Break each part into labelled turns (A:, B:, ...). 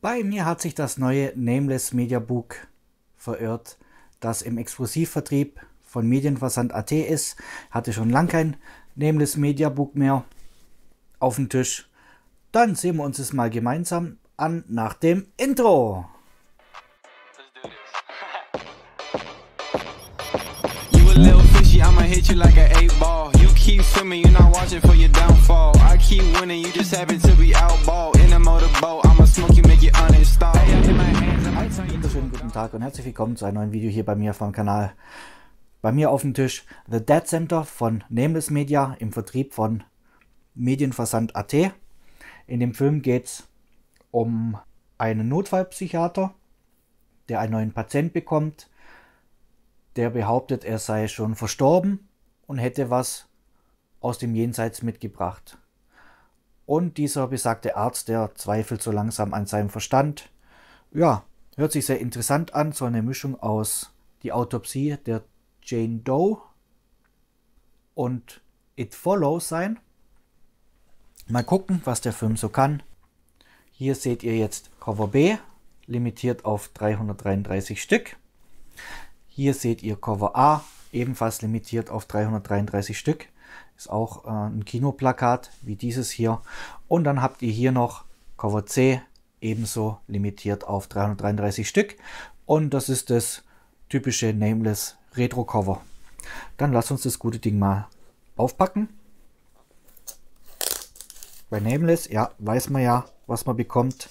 A: Bei mir hat sich das neue Nameless Media Book verirrt, das im Exklusivvertrieb von Medienversand.at ist. Hatte schon lang kein Nameless Media Book mehr auf dem Tisch. Dann sehen wir uns es mal gemeinsam an nach dem Intro. Hit you like an eight ball. You keep swimming, you're not watching for your downfall. I keep winning, you just happen to be Tag und herzlich willkommen zu einem neuen Video hier bei mir vom Kanal. Bei mir auf dem Tisch The Dead Center von Nameless Media im Vertrieb von Medienversand.at. In dem Film geht es um einen Notfallpsychiater, der einen neuen Patient bekommt der behauptet, er sei schon verstorben und hätte was aus dem Jenseits mitgebracht. Und dieser besagte Arzt, der zweifelt so langsam an seinem Verstand. Ja, hört sich sehr interessant an, so eine Mischung aus die Autopsie der Jane Doe und It Follows sein. Mal gucken, was der Film so kann. Hier seht ihr jetzt Cover B, limitiert auf 333 Stück. Hier seht ihr Cover A, ebenfalls limitiert auf 333 Stück. Ist auch äh, ein Kinoplakat wie dieses hier. Und dann habt ihr hier noch Cover C, ebenso limitiert auf 333 Stück. Und das ist das typische Nameless Retro Cover. Dann lasst uns das gute Ding mal aufpacken. Bei Nameless, ja, weiß man ja, was man bekommt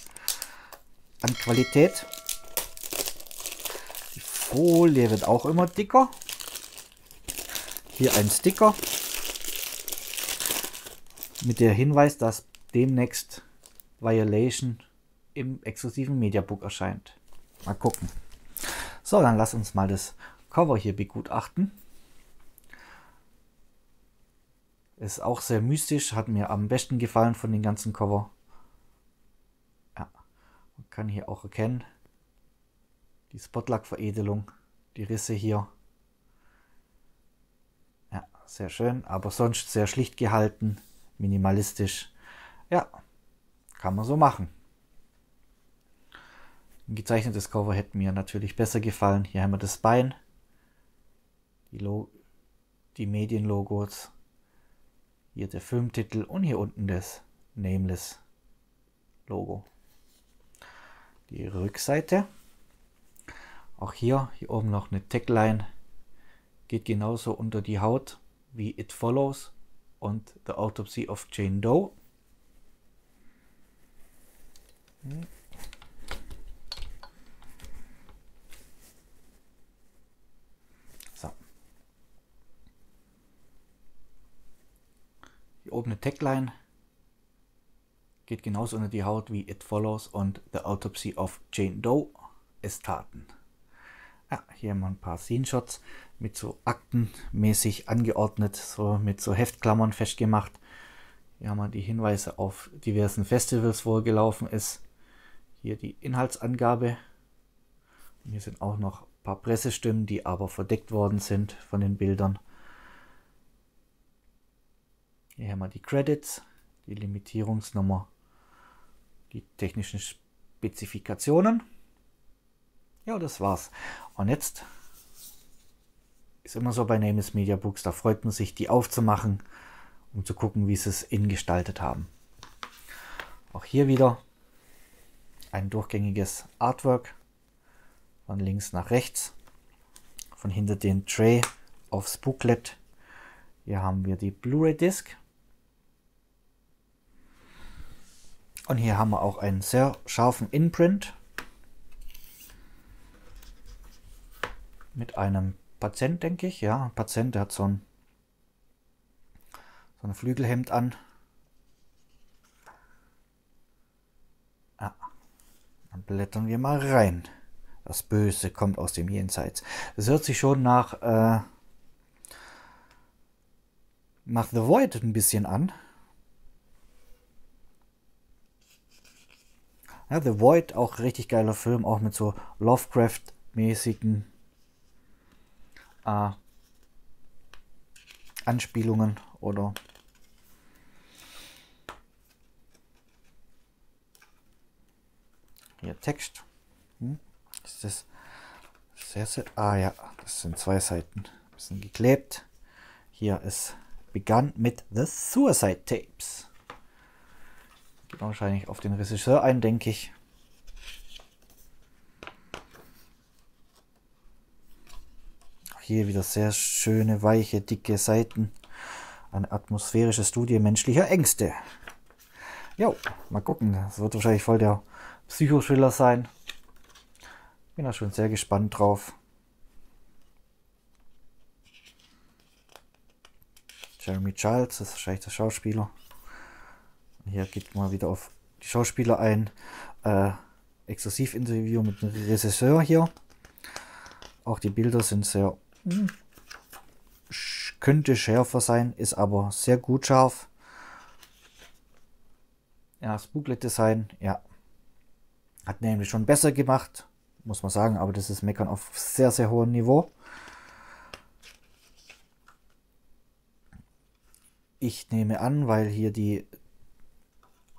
A: an Qualität. Folie wird auch immer dicker. Hier ein Sticker mit der Hinweis, dass demnächst Violation im exklusiven Mediabook erscheint. Mal gucken. So, dann lass uns mal das Cover hier begutachten. Ist auch sehr mystisch, hat mir am besten gefallen von den ganzen Cover. Ja, man kann hier auch erkennen, die Spotlack-Veredelung, die Risse hier. Ja, sehr schön, aber sonst sehr schlicht gehalten, minimalistisch. Ja, kann man so machen. Ein gezeichnetes Cover hätte mir natürlich besser gefallen. Hier haben wir das Bein, die, Lo die Medienlogos, hier der Filmtitel und hier unten das Nameless Logo. Die Rückseite. Auch hier, hier oben noch eine Tagline. Geht genauso unter die Haut wie It Follows und The Autopsy of Jane Doe. Hm. Hier oben eine Tagline. Geht genauso unter die Haut wie It Follows und The Autopsy of Jane Doe. Es taten. Ja, hier haben wir ein paar Scene-Shots mit so aktenmäßig angeordnet, so mit so Heftklammern festgemacht. Hier haben wir die Hinweise auf diversen Festivals, wo er gelaufen ist. Hier die Inhaltsangabe. Und hier sind auch noch ein paar Pressestimmen, die aber verdeckt worden sind von den Bildern. Hier haben wir die Credits, die Limitierungsnummer, die technischen Spezifikationen. Ja, das war's. Und jetzt ist immer so bei Nameless Media Books, da freut man sich, die aufzumachen, um zu gucken, wie sie es innen gestaltet haben. Auch hier wieder ein durchgängiges Artwork von links nach rechts, von hinter den Tray aufs Booklet. Hier haben wir die Blu-ray Disc. Und hier haben wir auch einen sehr scharfen Inprint mit einem Patient, denke ich. Ja, ein Patient, der hat so ein, so ein Flügelhemd an. Ja, dann blättern wir mal rein. Das Böse kommt aus dem Jenseits. Das hört sich schon nach, äh, nach The Void ein bisschen an. Ja, The Void, auch richtig geiler Film, auch mit so Lovecraft-mäßigen äh, Anspielungen oder Hier Text. Hm? Ist das sehr, sehr... Ah ja, das sind zwei Seiten. Ein bisschen geklebt. Hier ist begann mit The Suicide Tapes. Wahrscheinlich auf den Regisseur ein, denke ich. Hier wieder sehr schöne, weiche, dicke Seiten. Eine atmosphärische Studie menschlicher Ängste. Jo, mal gucken. Das wird wahrscheinlich voll der Psychothriller sein. Bin da schon sehr gespannt drauf. Jeremy Childs ist wahrscheinlich der Schauspieler. Hier geht mal wieder auf die Schauspieler ein. Äh, Exklusivinterview mit dem Regisseur hier. Auch die Bilder sind sehr. Hm, könnte schärfer sein, ist aber sehr gut scharf. Ja, das Booklet-Design, ja. Hat nämlich schon besser gemacht, muss man sagen, aber das ist Meckern auf sehr, sehr hohem Niveau. Ich nehme an, weil hier die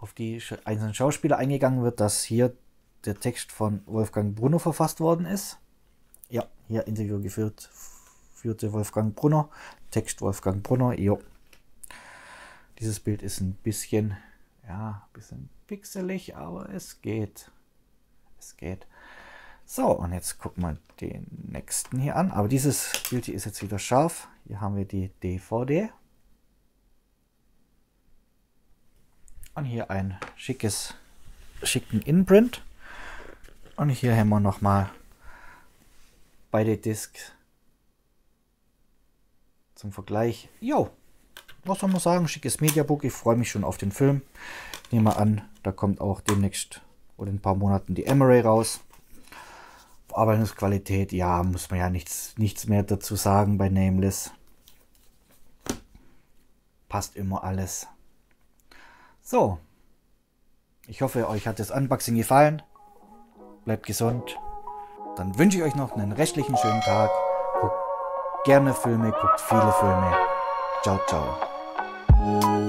A: auf die einzelnen Schauspieler eingegangen wird, dass hier der Text von Wolfgang Brunner verfasst worden ist. Ja, hier Interview geführt, führte Wolfgang Brunner. Text Wolfgang Brunner, jo. Dieses Bild ist ein bisschen, ja, ein bisschen pixelig, aber es geht. Es geht. So, und jetzt gucken wir den nächsten hier an. Aber dieses Bild hier ist jetzt wieder scharf. Hier haben wir die DVD. Und hier ein schickes, schicken Inprint. Und hier haben wir nochmal beide Discs zum Vergleich. Jo, was soll man sagen? Schickes Mediabook. Ich freue mich schon auf den Film. Ich nehme an, da kommt auch demnächst oder in ein paar Monaten die Emery raus. Verarbeitungsqualität, ja, muss man ja nichts, nichts mehr dazu sagen bei Nameless. Passt immer alles. So. Ich hoffe, euch hat das Unboxing gefallen. Bleibt gesund. Dann wünsche ich euch noch einen restlichen schönen Tag. Guckt gerne Filme, guckt viele Filme. Ciao, ciao.